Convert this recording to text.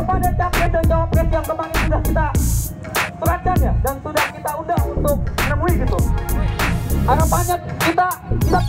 kepada capres dan cawapres yang kemarin sudah kita serahkan ya dan sudah kita undang untuk menemui gitu. Harapannya kita kita